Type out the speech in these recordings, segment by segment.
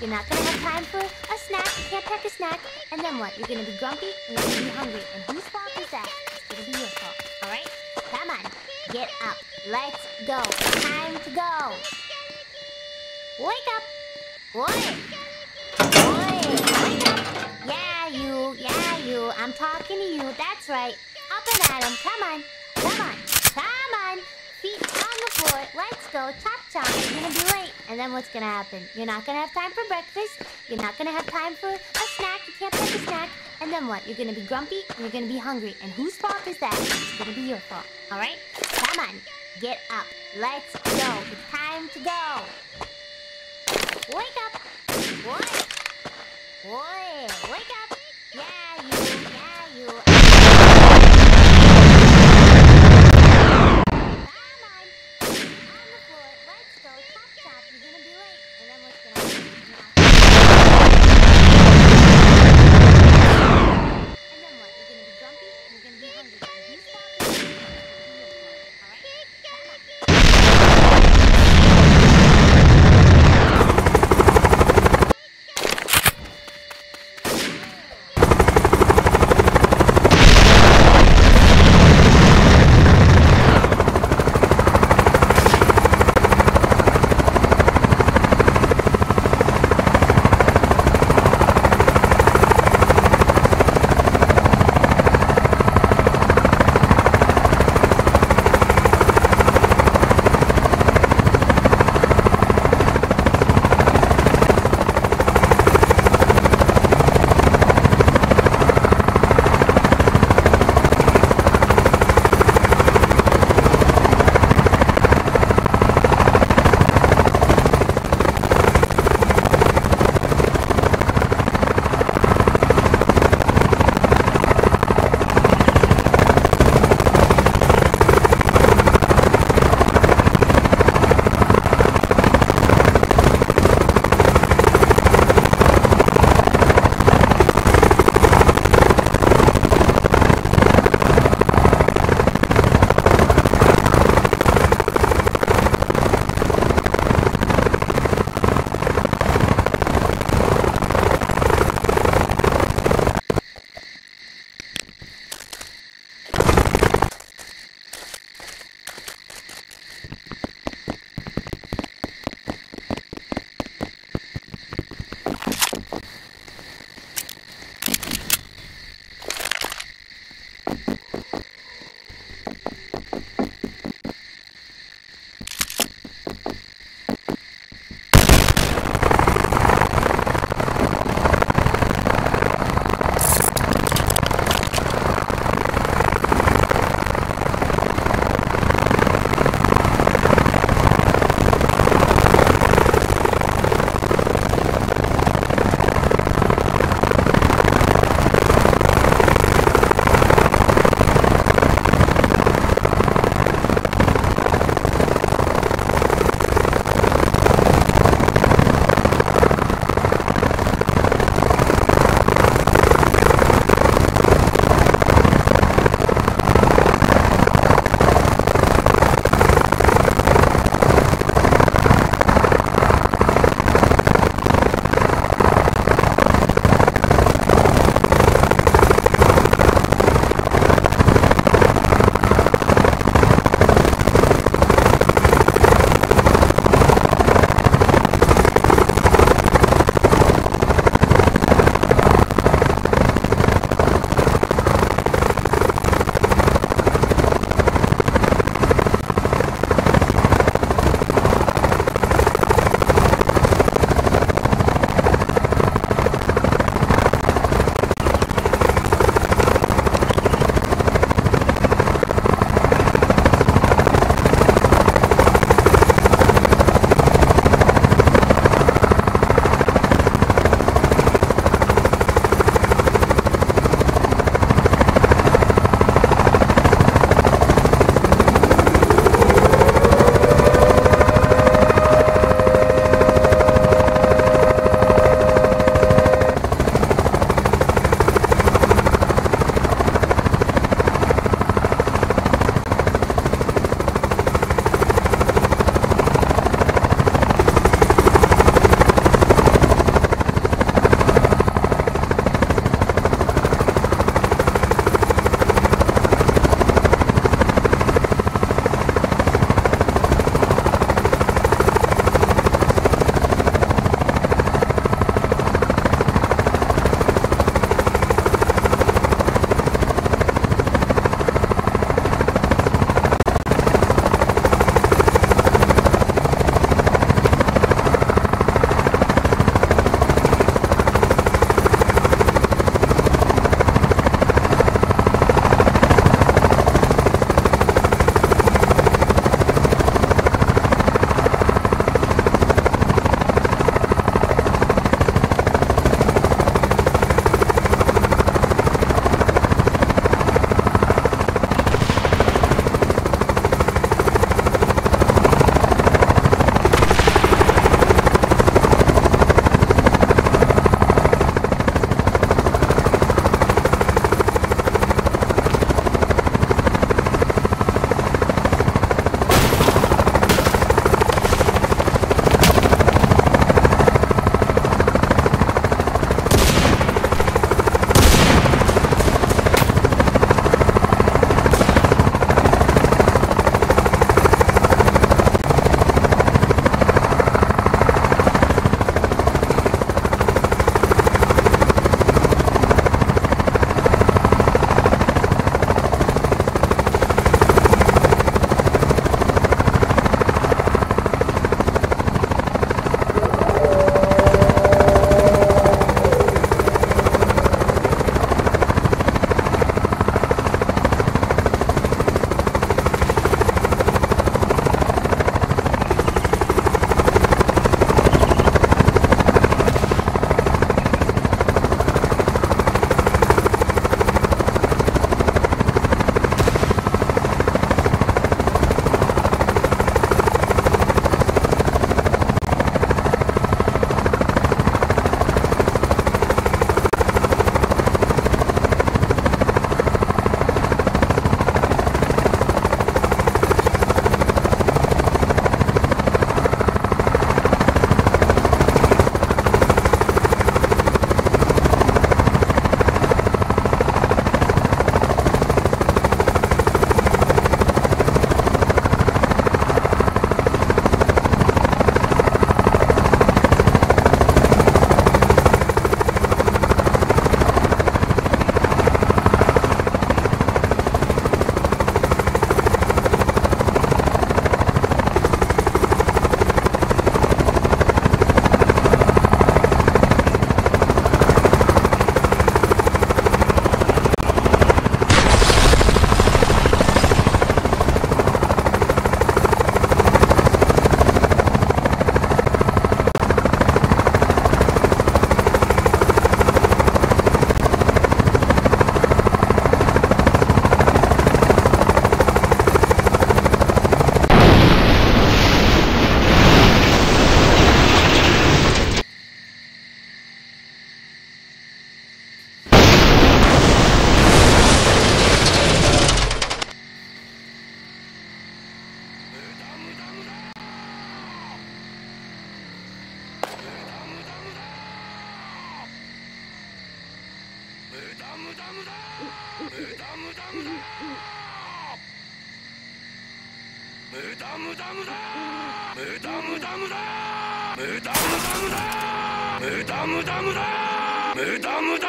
You're not gonna have time for a snack, you can't pack a snack, and then what? You're gonna be grumpy and you're gonna be hungry. And whose fault is that? It's gonna be your fault, alright? Come on, get up. Let's go. Time to go. Wake up. Oi! Oi! Wake up! Yeah, you, yeah, you. I'm talking to you, that's right. Up and at 'em. come on, come on, come on. Feet on the floor, let's go. Chop chop, you're gonna be late. And then what's gonna happen? You're not gonna have time for breakfast. You're not gonna have time for a snack. You can't pack a snack. And then what? You're gonna be grumpy and you're gonna be hungry. And whose fault is that? It's gonna be your fault. All right? Come on. Get up. Let's go. It's time to go. Wake up. What? Boy. Wake up. Yeah.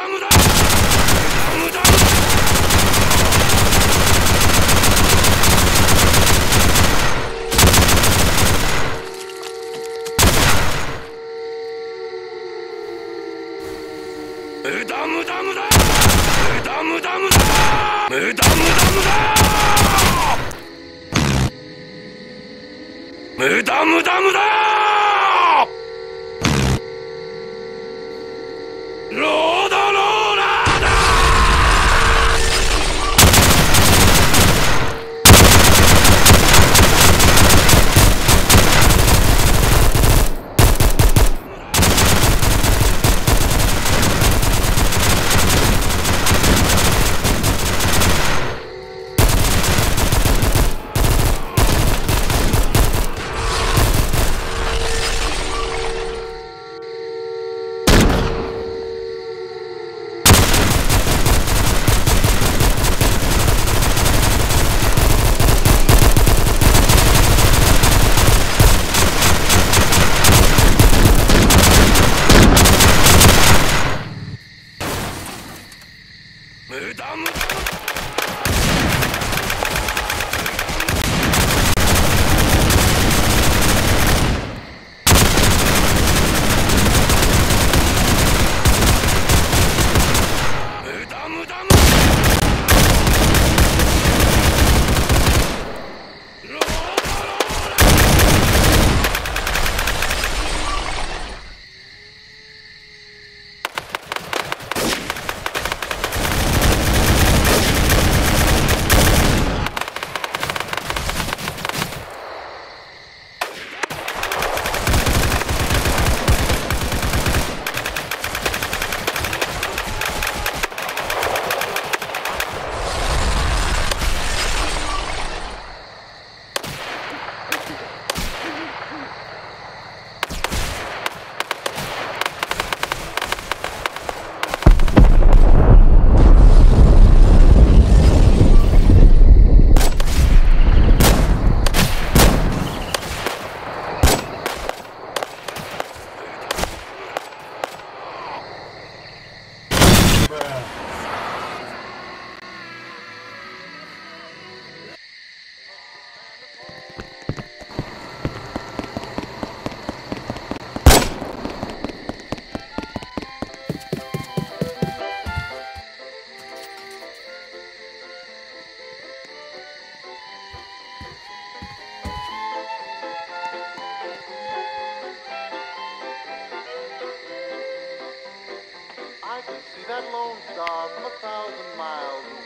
無駄。無駄無駄 star from a thousand miles